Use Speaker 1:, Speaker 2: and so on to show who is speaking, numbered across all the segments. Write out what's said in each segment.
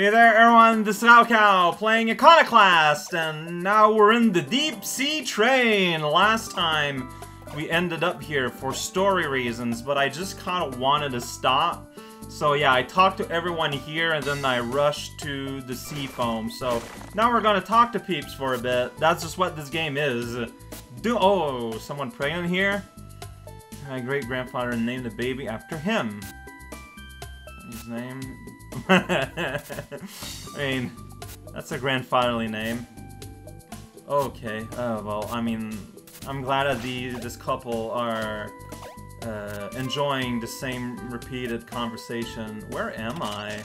Speaker 1: Hey there everyone, this is raocow playing Iconoclasts, and now we're in the Deep Sea Train. Last time we ended up here for story reasons, but I just kind of wanted to stop. So yeah, I talked to everyone here and then I rushed to the sea foam. So now we're gonna talk to peeps for a bit. That's just what this game is. Do- oh, someone pregnant here? My great-grandfather named the baby after him. His name I mean, that's a grandfatherly name. Okay, oh well, I mean, I'm glad that the, this couple are uh, enjoying the same repeated conversation. Where am I?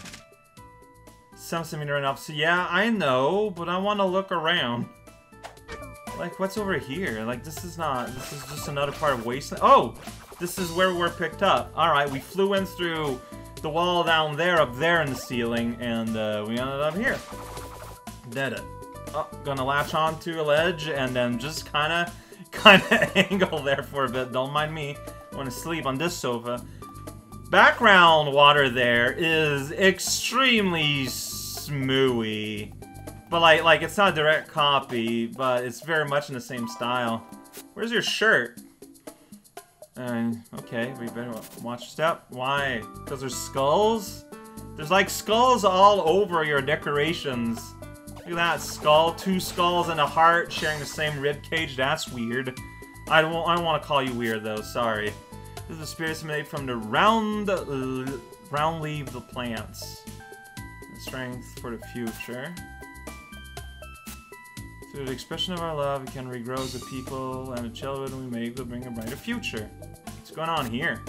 Speaker 1: Something enough. So yeah, I know, but I want to look around. Like, what's over here? Like, this is not, this is just another part of Wasteland. Oh! This is where we're picked up. Alright, we flew in through the wall down there, up there in the ceiling, and uh, we ended up here. Did it. Oh, gonna latch onto a ledge and then just kinda, kinda angle there for a bit. Don't mind me. I wanna sleep on this sofa. Background water there is extremely smooey. But like, like it's not a direct copy, but it's very much in the same style. Where's your shirt? And, okay, we better watch step. Why? Because there's skulls? There's like skulls all over your decorations. Look at that skull, two skulls and a heart sharing the same rib cage. That's weird. I don't, I don't want to call you weird though. Sorry. This is the spirits made from the round, uh, round leaf the plants. Strength for the future. Through the expression of our love, we can regrow the people and the children we make will bring a brighter future. What's going on here?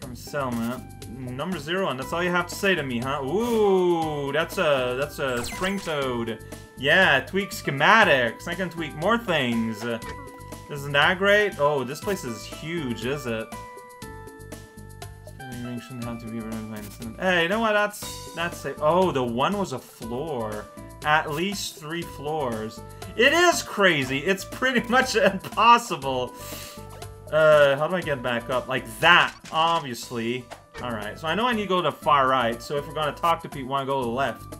Speaker 1: From Selma. Number zero, and that's all you have to say to me, huh? Ooh, that's a that's a spring toad. Yeah, tweak schematics. I can tweak more things. Isn't that great? Oh, this place is huge, is it? Hey, you know what? That's that's it. Oh, the one was a floor at least three floors. It is crazy. It's pretty much impossible. Uh, how do I get back up? Like that, obviously. Alright, so I know I need to go to far right, so if we're gonna talk to people, we wanna go to the left.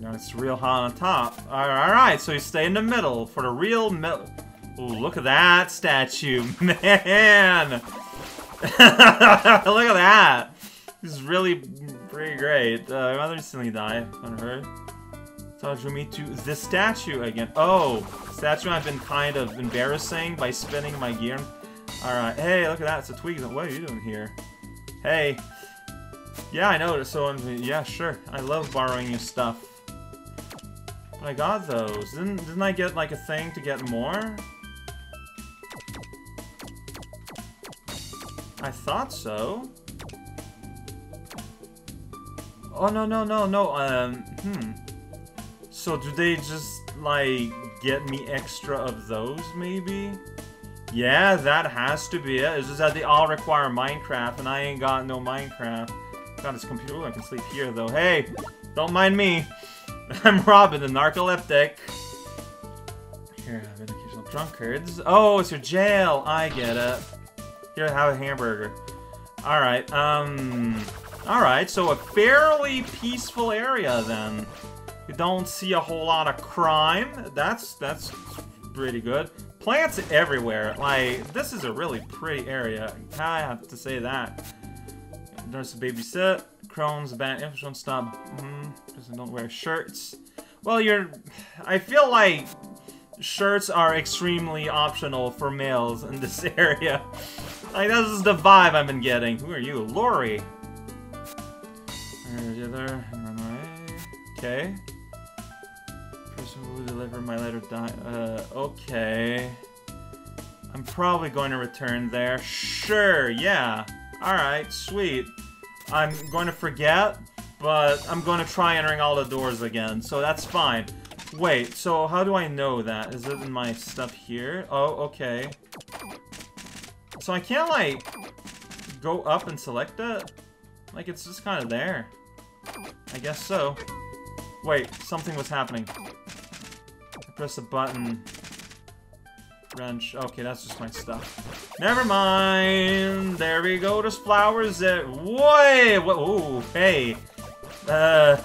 Speaker 1: No, it's real hot on top. Alright, so you stay in the middle for the real middle. Ooh, look at that statue. Man! look at that! Is really pretty great. Uh, my mother recently died, unheard. So drew me to this statue again. Oh, statue I've been kind of embarrassing by spinning my gear. Alright, hey, look at that, it's a twig. What are you doing here? Hey. Yeah, I know, so, I'm, yeah, sure. I love borrowing your stuff. But I got those. Didn't, didn't I get, like, a thing to get more? I thought so. Oh, no, no, no, no, um, hmm. So do they just, like, get me extra of those, maybe? Yeah, that has to be it. It's just that they all require Minecraft, and I ain't got no Minecraft. Got this computer. Ooh, I can sleep here, though. Hey, don't mind me. I'm Robin, the narcoleptic. Here, educational drunkards. Oh, it's your jail. I get it. Here, have a hamburger. Alright, um... Alright, so a fairly peaceful area then. You don't see a whole lot of crime. That's that's pretty good. Plants everywhere. Like, this is a really pretty area. I have to say that. There's a babysit. Crones, bad info don't stop. Mm, -hmm. don't wear shirts. Well, you're... I feel like shirts are extremely optional for males in this area. Like, this is the vibe I've been getting. Who are you? Lori. There's the other. Okay. Person who delivered my letter die. Uh, okay. I'm probably going to return there. Sure, yeah. Alright, sweet. I'm going to forget, but I'm going to try entering all the doors again, so that's fine. Wait, so how do I know that? Is it in my stuff here? Oh, okay. So I can't, like, go up and select it? Like, it's just kind of there. I guess so. Wait, something was happening. I press a button. Wrench. Okay, that's just my stuff. Never mind. There we go. There's flowers there. Whoa! Ooh, hey. Uh,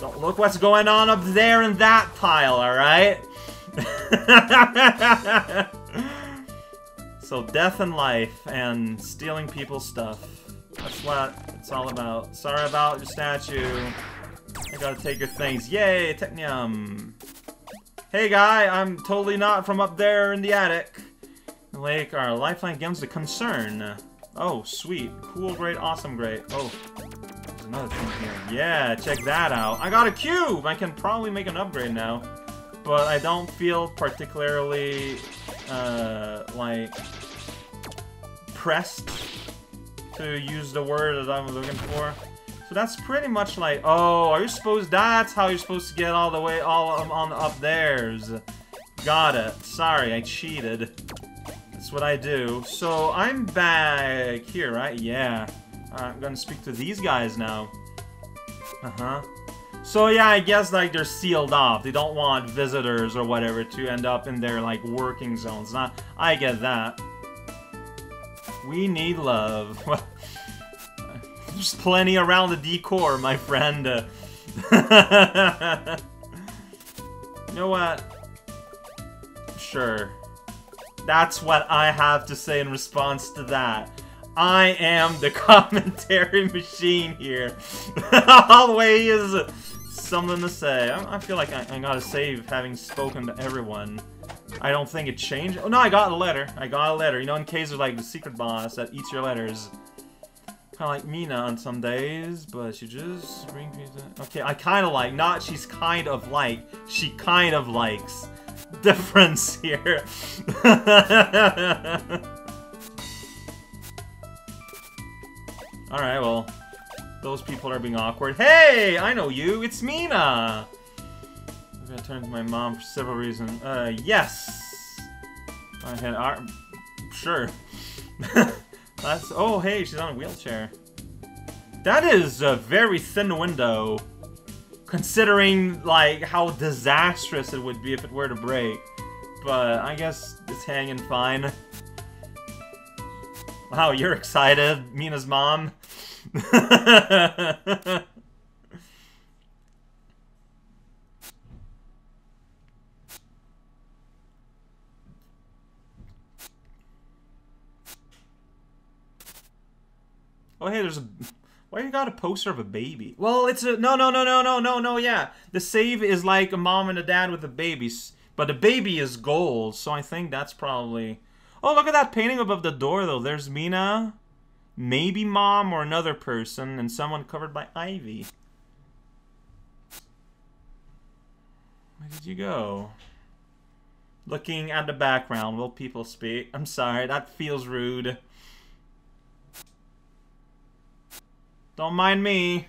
Speaker 1: don't look what's going on up there in that pile, alright? so death and life and stealing people's stuff. That's what it's all about. Sorry about your statue. I gotta take your things. Yay, Technium! Hey guy, I'm totally not from up there in the attic. Like, our lifeline game's a concern. Oh, sweet. Cool, great, awesome, great. Oh, there's another thing here. Yeah, check that out. I got a cube! I can probably make an upgrade now. But I don't feel particularly, uh, like, pressed to use the word that I'm looking for. So that's pretty much like, oh, are you supposed, that's how you're supposed to get all the way, all on up there's. Got it. Sorry, I cheated. That's what I do. So I'm back here, right? Yeah. I'm gonna speak to these guys now. Uh-huh. So yeah, I guess like they're sealed off. They don't want visitors or whatever to end up in their like working zones. Not, I get that. We need love. There's plenty around the decor, my friend. you know what? Sure. That's what I have to say in response to that. I am the commentary machine here. Always something to say. I, I feel like I, I, gotta save having spoken to everyone. I don't think it changed. Oh no, I got a letter. I got a letter. You know, in case of like the secret boss that eats your letters. Kind of like Mina on some days, but she just brings me Okay, I kind of like, not she's kind of like, she kind of likes. Difference here. Alright, well, those people are being awkward. Hey, I know you, it's Mina! I'm gonna turn to my mom for several reasons. Uh, yes! I had, uh, sure. That's, oh hey, she's on a wheelchair. That is a very thin window. Considering, like, how disastrous it would be if it were to break. But I guess it's hanging fine. Wow, you're excited, Mina's mom. Oh, hey, there's a... Why you got a poster of a baby? Well, it's a... No, no, no, no, no, no, no, yeah. The save is like a mom and a dad with a baby. But the baby is gold, so I think that's probably... Oh, look at that painting above the door, though. There's Mina, maybe mom or another person, and someone covered by ivy. Where did you go? Looking at the background, will people speak? I'm sorry, that feels rude. Don't mind me.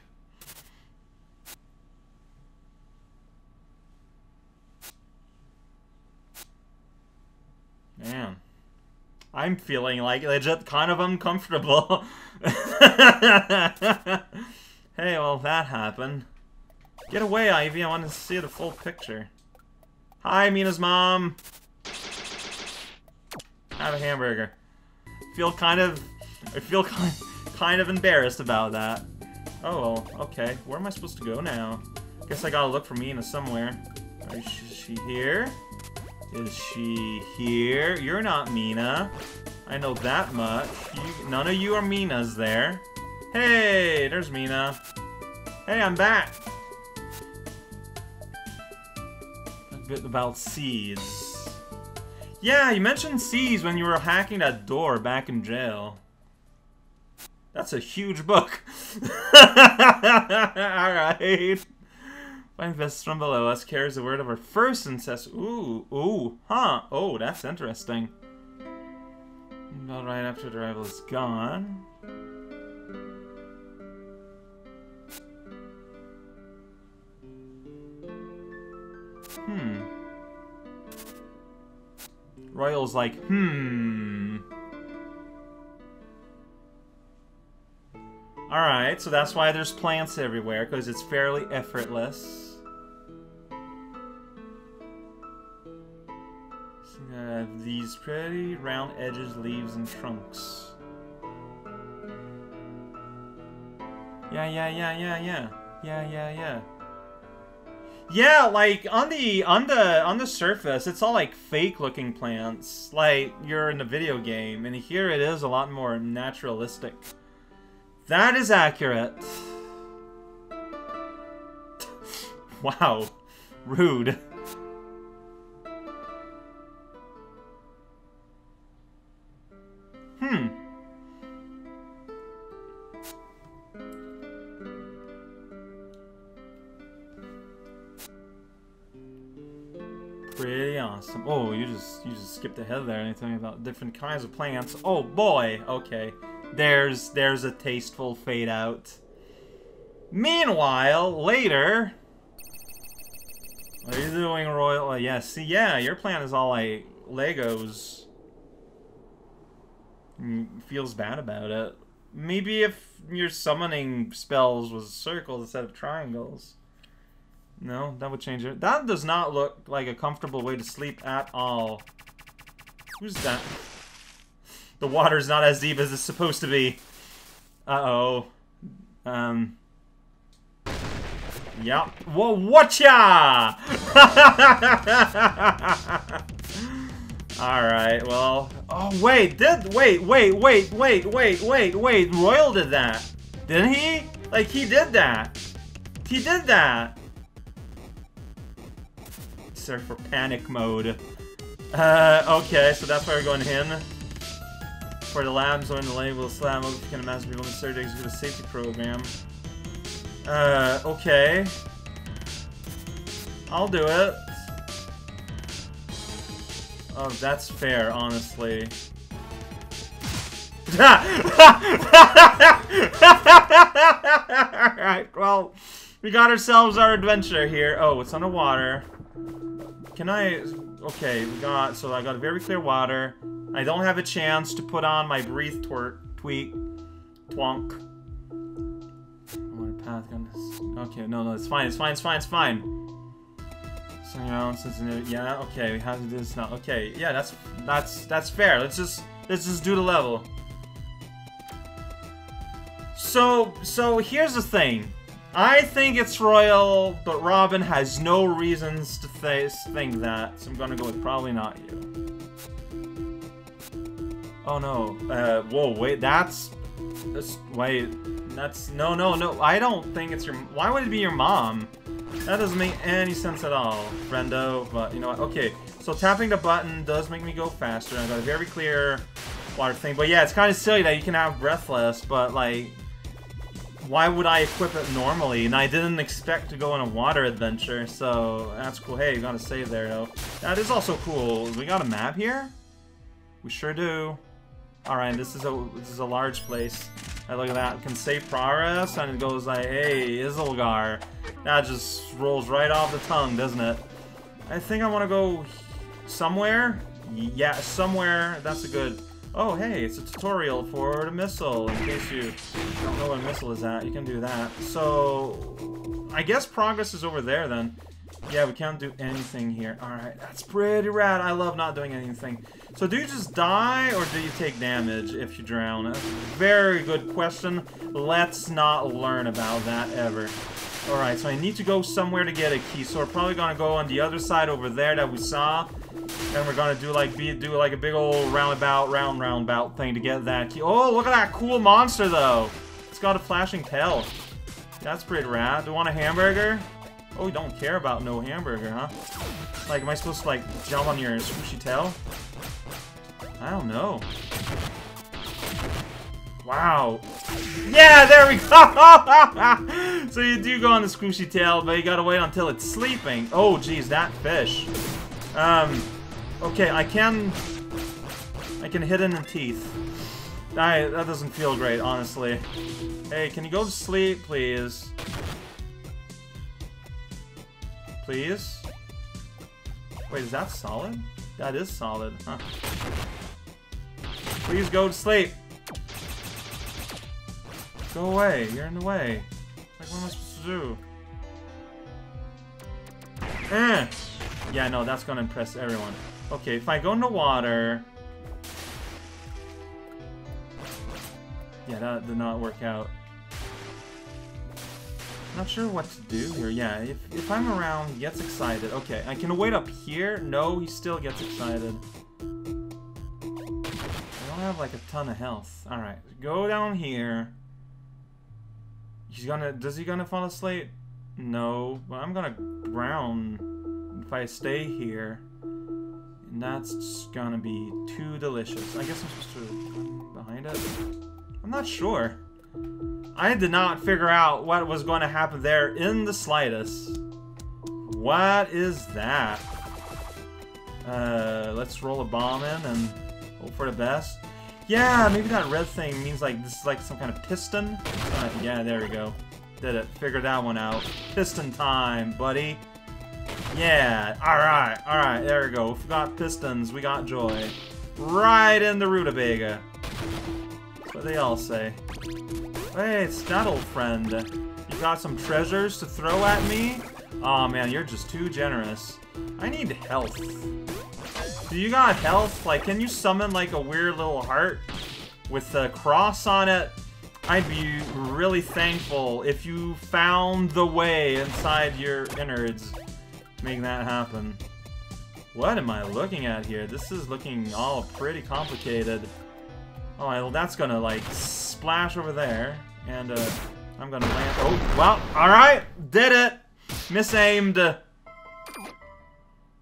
Speaker 1: Man. I'm feeling like legit kind of uncomfortable. hey, well, that happened. Get away, Ivy. I want to see the full picture. Hi, Mina's mom. Have a hamburger. Feel kind of... I feel kind kind of embarrassed about that. Oh, well, okay. Where am I supposed to go now? Guess I gotta look for Mina somewhere. Is she here? Is she here? You're not Mina. I know that much. You, none of you are Minas there. Hey, there's Mina. Hey, I'm back. A bit about seeds. Yeah, you mentioned seeds when you were hacking that door back in jail. That's a huge book. Alright. Find best from below us carries the word of our first ancestor. Ooh, ooh, huh. Oh, that's interesting. About right after the rival is gone. Hmm. Royal's like, hmm. Alright, so that's why there's plants everywhere, because it's fairly effortless. These pretty round edges, leaves, and trunks. Yeah, yeah, yeah, yeah, yeah. Yeah, yeah, yeah. Yeah, like on the on the on the surface, it's all like fake looking plants, like you're in a video game, and here it is a lot more naturalistic. That is accurate. wow, rude. Hmm. Pretty awesome. Oh, you just you just skipped ahead there. Anything about different kinds of plants? Oh boy. Okay. There's there's a tasteful fade out. Meanwhile, later. What are you doing, Royal? Uh, yeah, see, yeah, your plan is all like Legos. Mm, feels bad about it. Maybe if your summoning spells was circles instead of triangles. No, that would change it. That does not look like a comfortable way to sleep at all. Who's that? The water's not as deep as it's supposed to be. Uh-oh. Um... Yep. Whoa, whatcha! Alright, well... Oh, wait, did... Wait, wait, wait, wait, wait, wait, wait. Royal did that. Didn't he? Like, he did that. He did that. Sir, for panic mode. Uh, okay, so that's why we're going in. For the labs or the label slam, you can imagine people in surgery execute a safety program. Uh, okay. I'll do it. Oh, that's fair, honestly. Alright, well, we got ourselves our adventure here. Oh, it's underwater. Can I... Okay, we got... So I got very clear water. I don't have a chance to put on my breathe twerk, tweak, twonk. I want a path Okay, no, no, it's fine, it's fine, it's fine, it's fine. Yeah, okay, we have to do this now. Okay, yeah, that's that's that's fair. Let's just let's just do the level. So so here's the thing. I think it's royal, but Robin has no reasons to th think that, so I'm gonna go with probably not you. Oh no. Uh, whoa, wait, that's... that's wait, that's... No, no, no, I don't think it's your... Why would it be your mom? That doesn't make any sense at all, friendo, but you know what? Okay, so tapping the button does make me go faster. I got a very clear water thing. But yeah, it's kind of silly that you can have Breathless, but like... Why would I equip it normally? And I didn't expect to go on a water adventure, so that's cool. Hey, you got a save there, though. That is also cool. We got a map here? We sure do. Alright, this is a this is a large place. I look at that. Can save progress, and it goes like, hey, Isilgar. That just rolls right off the tongue, doesn't it? I think I want to go somewhere. Yeah, somewhere. That's a good... Oh, hey, it's a tutorial for the missile. In case you don't know what missile is at, you can do that. So, I guess progress is over there then. Yeah, we can't do anything here. Alright, that's pretty rad. I love not doing anything. So do you just die, or do you take damage if you drown? very good question. Let's not learn about that ever. Alright, so I need to go somewhere to get a key. So we're probably gonna go on the other side over there that we saw. And we're gonna do like be do like a big old roundabout, round roundabout thing to get that key. Oh, look at that cool monster though. It's got a flashing tail. That's pretty rad. Do you want a hamburger? Oh, you don't care about no hamburger, huh? Like, am I supposed to, like, jump on your squishy tail? I don't know. Wow. Yeah, there we go! so you do go on the squishy tail, but you gotta wait until it's sleeping. Oh, geez, that fish. Um, okay, I can... I can hit in the teeth. I, that doesn't feel great, honestly. Hey, can you go to sleep, please? Please? Wait, is that solid? That is solid, huh? Please go to sleep! Go away, you're in the way. Like, what am I supposed to do? Eh! Yeah, no, that's gonna impress everyone. Okay, if I go in the water... Yeah, that did not work out. Not sure what to do here. Yeah, if, if I'm around, he gets excited. Okay, I can wait up here. No, he still gets excited. I don't have like a ton of health. Alright, go down here. He's gonna... Does he gonna fall asleep? No, but I'm gonna drown if I stay here. And that's gonna be too delicious. I guess I'm supposed to behind it? I'm not sure. I did not figure out what was going to happen there in the slightest. What is that? Uh, let's roll a bomb in and hope for the best. Yeah, maybe that red thing means like this is like some kind of piston. Uh, yeah, there we go. Did it. Figured that one out. Piston time, buddy. Yeah, alright, alright, there we go. We got pistons, we got joy. Right in the rutabaga. What they all say. Hey, old friend. You got some treasures to throw at me? oh, man, you're just too generous. I need health. Do you got health? Like, can you summon, like, a weird little heart with a cross on it? I'd be really thankful if you found the way inside your innards make that happen. What am I looking at here? This is looking all pretty complicated. Oh, well, that's gonna, like, splash over there. And, uh, I'm gonna land- Oh, well, alright! Did it! Misaimed!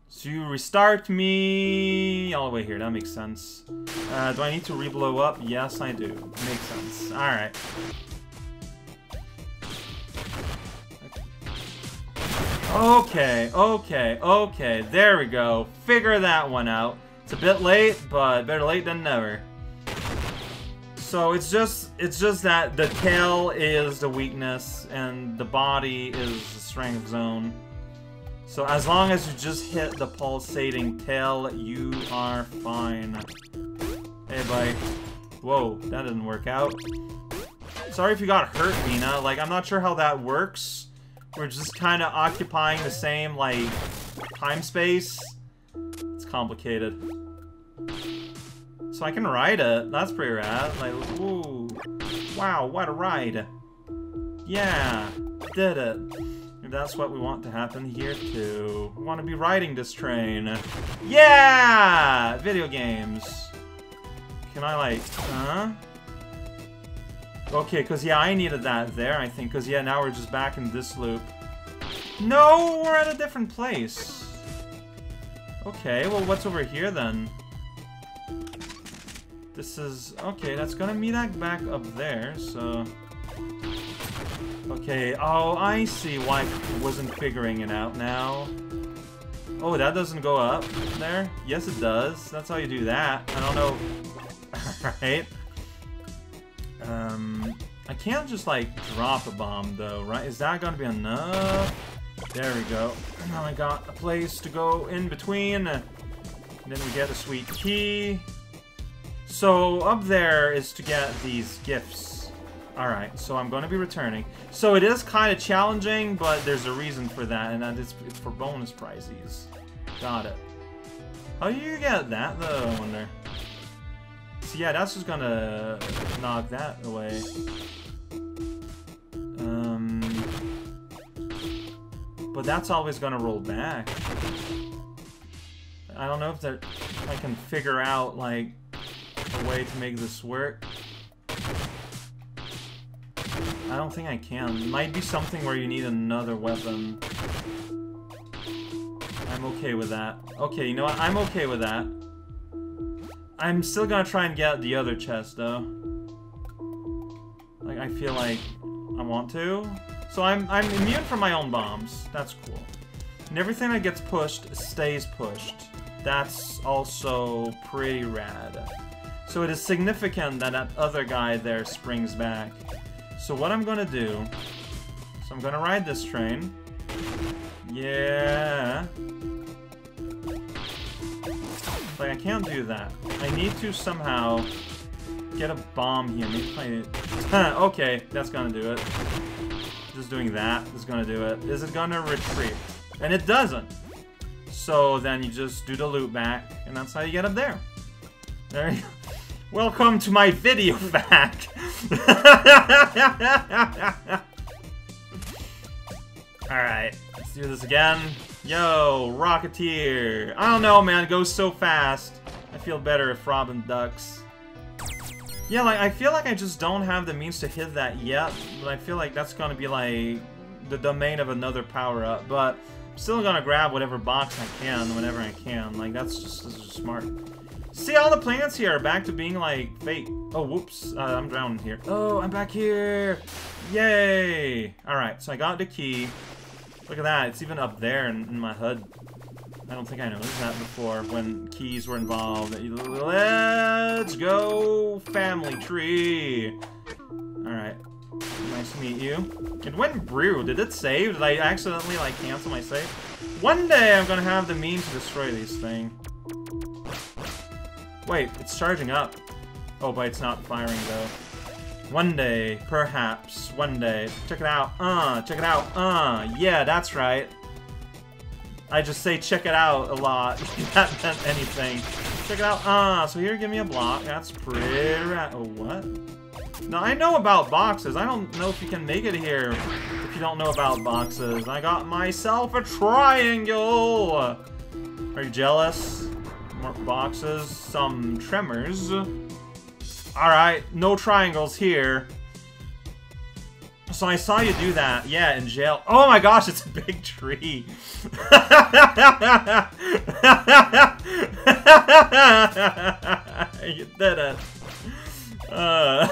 Speaker 1: So you restart me all the way here, that makes sense. Uh, do I need to reblow up? Yes, I do. Makes sense. Alright. Okay, okay, okay, there we go. Figure that one out. It's a bit late, but better late than never. So it's just it's just that the tail is the weakness and the body is the strength zone. So as long as you just hit the pulsating tail, you are fine. Hey, buddy. Whoa, that didn't work out. Sorry if you got hurt, Mina. Like, I'm not sure how that works. We're just kind of occupying the same, like, time space. It's complicated. So I can ride it. That's pretty rad. Like, ooh. Wow, what a ride. Yeah, did it. That's what we want to happen here, too. We want to be riding this train. Yeah! Video games. Can I, like, huh? Okay, because, yeah, I needed that there, I think. Because, yeah, now we're just back in this loop. No, we're at a different place. Okay, well, what's over here, then? This is... Okay, that's gonna meet that back up there, so... Okay, oh, I see why I wasn't figuring it out now. Oh, that doesn't go up there? Yes, it does. That's how you do that. I don't know... right? Um, I can't just, like, drop a bomb, though, right? Is that gonna be enough? There we go. Now I got a place to go in between. Then we get a sweet key. So up there is to get these gifts. Alright, so I'm going to be returning. So it is kind of challenging, but there's a reason for that, and it's for bonus prizes. Got it. How do you get that, though, I wonder? So yeah, that's just gonna knock that away. Um, but that's always gonna roll back. I don't know if I can figure out, like, a way to make this work. I don't think I can. Might be something where you need another weapon. I'm okay with that. Okay, you know what? I'm okay with that. I'm still gonna try and get the other chest, though. Like, I feel like I want to. So I'm, I'm immune from my own bombs. That's cool. And everything that gets pushed stays pushed. That's also pretty rad. So it is significant that that other guy there springs back. So what I'm gonna do... So I'm gonna ride this train. Yeah... Like, I can't do that. I need to somehow get a bomb here. Maybe okay, that's gonna do it. Just doing that is gonna do it. Is it gonna retreat? And it doesn't. So then you just do the loop back, and that's how you get up there. There you go. Welcome to my video back. Alright, let's do this again. Yo, Rocketeer. I don't know, man. It goes so fast. I feel better if Robin ducks. Yeah, like, I feel like I just don't have the means to hit that yet, but I feel like that's gonna be, like, the domain of another power-up, but I'm still gonna grab whatever box I can whenever I can. Like, that's just, that's just smart. See, all the plants here are back to being, like, fake. Oh, whoops. Uh, I'm drowning here. Oh, I'm back here! Yay! Alright, so I got the key. Look at that, it's even up there in, in my HUD. I don't think I noticed that before when keys were involved. Let's go, family tree. Alright. Nice to meet you. It went brew. Did it save? Did I accidentally, like, cancel my save? One day I'm gonna have the means to destroy these things. Wait, it's charging up. Oh, but it's not firing, though. One day, perhaps, one day. Check it out. Uh, check it out. Uh, yeah, that's right. I just say check it out a lot. that meant anything. Check it out. Uh, so here, give me a block. That's pretty rad. Oh, what? No, I know about boxes. I don't know if you can make it here if you don't know about boxes. I got myself a triangle! Are you jealous? More boxes, some tremors. Alright, no triangles here. So I saw you do that. Yeah, in jail. Oh my gosh, it's a big tree. you did it. Uh,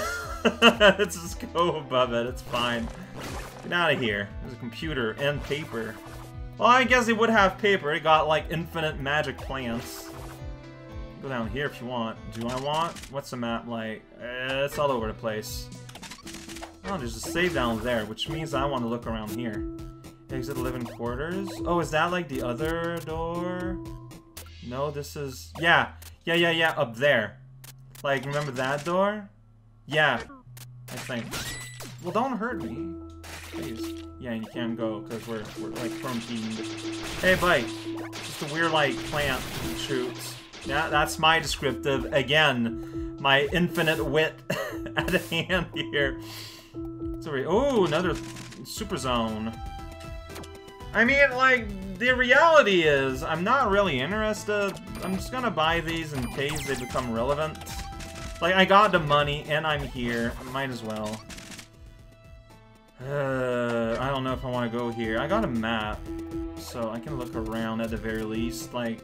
Speaker 1: let's just go above it. It's fine. Get out of here. There's a computer and paper. Well, I guess it would have paper. It got, like, infinite magic plants. Go down here if you want. Do I want? What's the map like? Uh, it's all over the place. Oh, there's a save down there, which means I want to look around here. Exit living quarters? Oh, is that like the other door? No, this is... Yeah, yeah, yeah, yeah, up there. Like, remember that door? Yeah, I think. Well, don't hurt me. Please. Yeah, you can't go, because we're, we're, like, quarantined. Hey, buddy. Just a weird, like, plant shoots. Yeah, that's my descriptive. Again, my infinite wit at hand here. Sorry. Oh, another super zone. I mean, like, the reality is, I'm not really interested. I'm just gonna buy these in case they become relevant. Like, I got the money, and I'm here. I might as well. Uh, I don't know if I want to go here. I got a map, so I can look around at the very least. Like,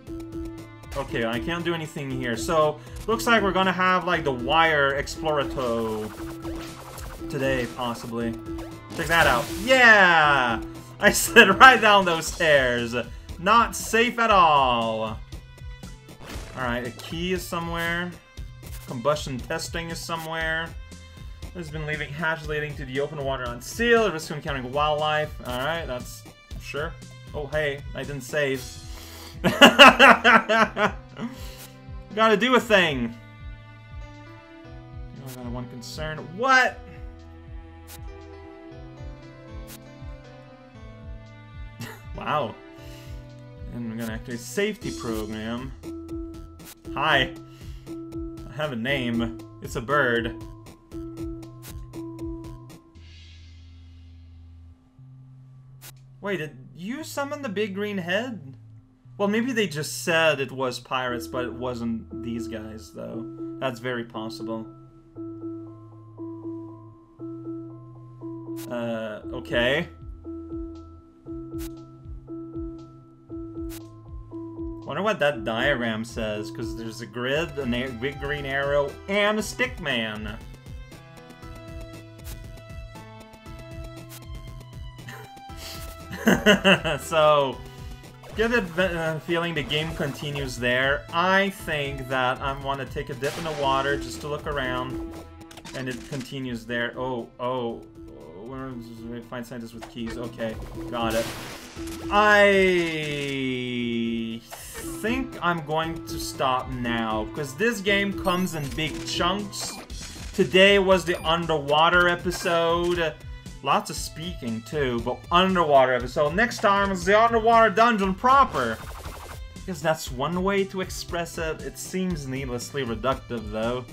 Speaker 1: Okay, I can't do anything here. So, looks like we're gonna have, like, the Wire Explorato today, possibly. Check that out. Yeah! I slid right down those stairs. Not safe at all. Alright, a key is somewhere. Combustion testing is somewhere. Has been leaving hatch leading to the open water on seal. Risk of encountering wildlife. Alright, that's sure. Oh, hey, I didn't save. Gotta do a thing. You I got one concern. What? wow. And we're gonna activate safety program. Hi. I have a name. It's a bird. Wait, did you summon the big green head? Well, maybe they just said it was pirates, but it wasn't these guys, though. That's very possible. Uh, okay. Wonder what that diagram says, because there's a grid, a big green arrow, and a stick man. so, get the uh, feeling the game continues there. I think that I want to take a dip in the water just to look around, and it continues there. Oh, oh, where find scientists with keys? Okay, got it. I think I'm going to stop now because this game comes in big chunks. Today was the underwater episode. Lots of speaking, too, but underwater episode. Next time is the underwater dungeon proper. Because that's one way to express it. It seems needlessly reductive, though.